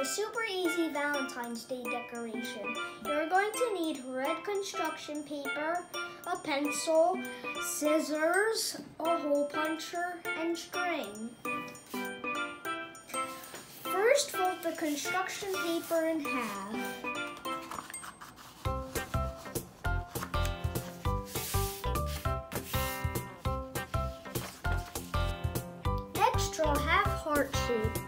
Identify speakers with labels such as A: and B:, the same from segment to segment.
A: a super easy Valentine's Day decoration. You're going to need red construction paper, a pencil, scissors, a hole puncher, and string. First, fold the construction paper in half. Next, draw half heart shape.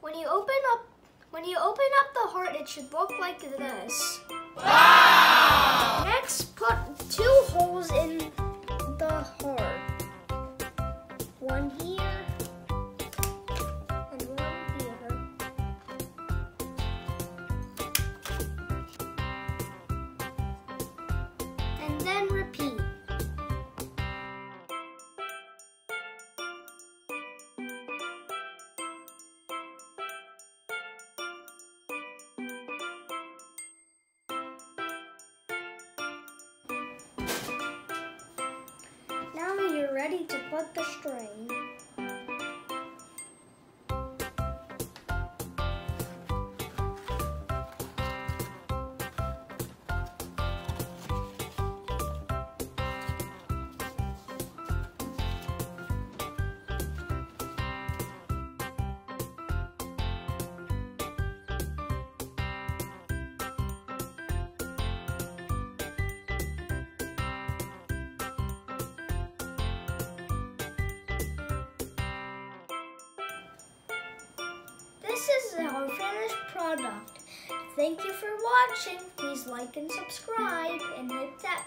A: When you open up when you open up the heart, it should look like this. Wow! Next, put two holes in the heart. One here ready to put the string. This is our finished product. Thank you for watching. Please like and subscribe and hit that.